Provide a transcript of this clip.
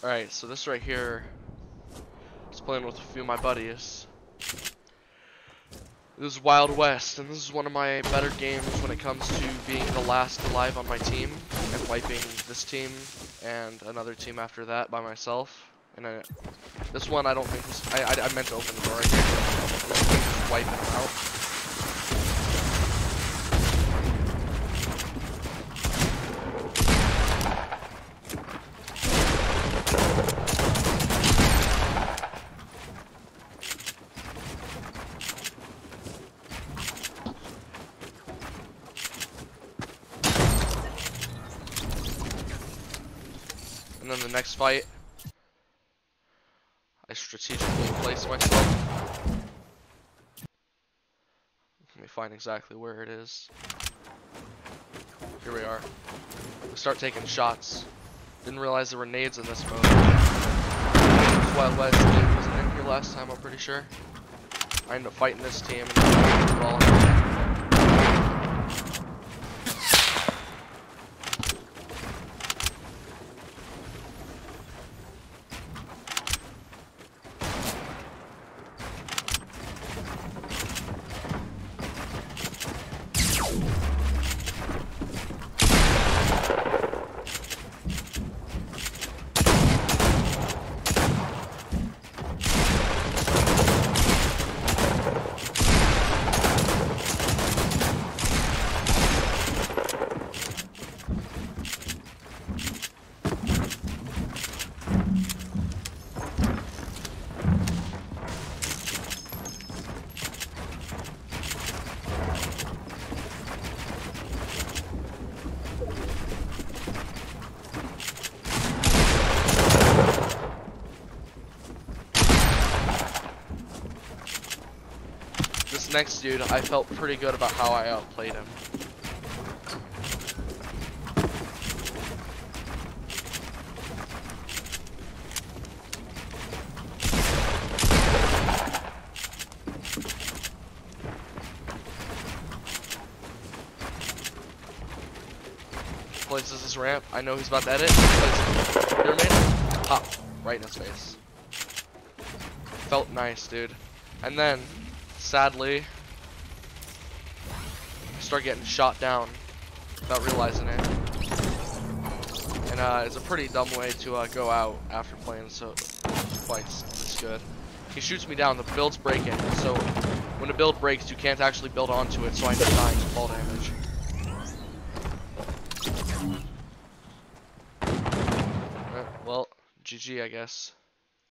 Alright, so this right here I was playing with a few of my buddies. This is Wild West, and this is one of my better games when it comes to being the last alive on my team and wiping this team and another team after that by myself. And I, this one I don't think I, I, I meant to open the door. This team wiping them out. And then the next fight, I strategically place myself. Let me find exactly where it is. Here we are. We start taking shots. Didn't realize there were nades in this mode. Dave wasn't in here last time, I'm pretty sure. I end up fighting this team and Next dude, I felt pretty good about how I outplayed him. Places his ramp. I know he's about to edit. Pyramid. Pop. Right in his face. Felt nice, dude. And then, sadly, I start getting shot down without realizing it. And uh, it's a pretty dumb way to uh, go out after playing so fights this good. He shoots me down, the build's breaking, so when a build breaks, you can't actually build onto it, so I end up dying to fall damage. Uh, well, GG, I guess.